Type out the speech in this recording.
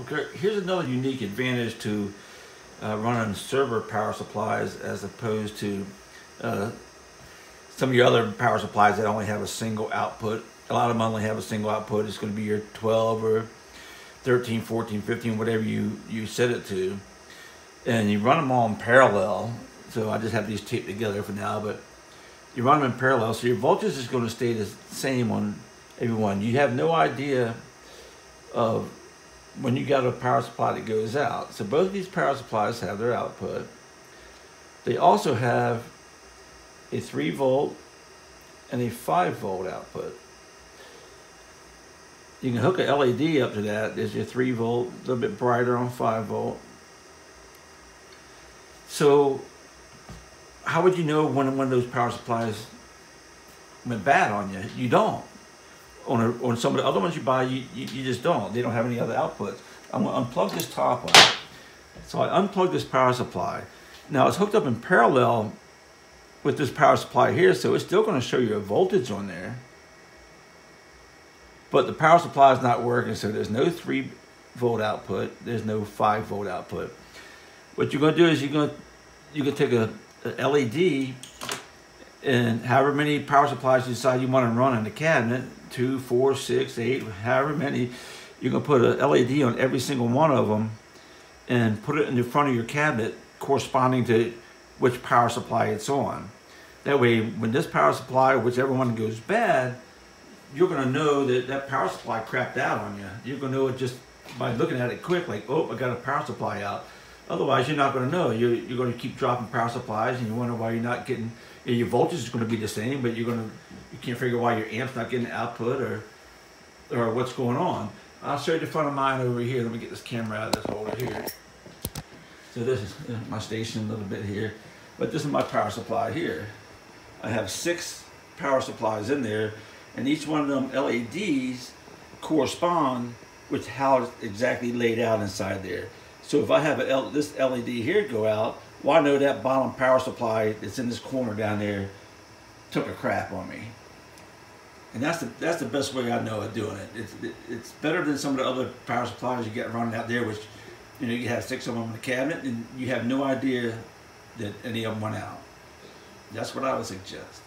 Okay, here's another unique advantage to uh, running server power supplies as opposed to uh, some of your other power supplies that only have a single output. A lot of them only have a single output. It's going to be your 12 or 13, 14, 15, whatever you, you set it to. And you run them all in parallel. So I just have these taped together for now, but you run them in parallel. So your voltage is going to stay the same on every one. You have no idea of when you got a power supply that goes out. So both of these power supplies have their output. They also have a 3 volt and a 5 volt output. You can hook a LED up to that. There's your 3 volt, a little bit brighter on 5 volt. So how would you know when one of those power supplies went bad on you? You don't. On, a, on some of the other ones you buy, you, you, you just don't. They don't have any other outputs. I'm going to unplug this top one. So I unplugged this power supply. Now it's hooked up in parallel with this power supply here, so it's still going to show you a voltage on there. But the power supply is not working, so there's no 3 volt output. There's no 5 volt output. What you're going to do is you're going to, you can take a, a LED and however many power supplies you decide you want to run in the cabinet, two, four, six, eight, however many, you can put a LED on every single one of them and put it in the front of your cabinet corresponding to which power supply it's on. That way, when this power supply, whichever one goes bad, you're going to know that that power supply crapped out on you. You're going to know it just by looking at it quick, like, oh, I got a power supply out. Otherwise, you're not going to know. You're, you're going to keep dropping power supplies, and you wonder why you're not getting. Your voltage is going to be the same, but you're going to you can't figure out why your amp's not getting output or or what's going on. I'll show you the front of mine over here. Let me get this camera out of this holder here. So this is uh, my station a little bit here, but this is my power supply here. I have six power supplies in there, and each one of them LEDs correspond with how it's exactly laid out inside there. So if I have this LED here go out, well, I know that bottom power supply that's in this corner down there took a crap on me. And that's the that's the best way I know of doing it. It's it's better than some of the other power supplies you get running out there, which you know you have six of them in the cabinet and you have no idea that any of them went out. That's what I would suggest.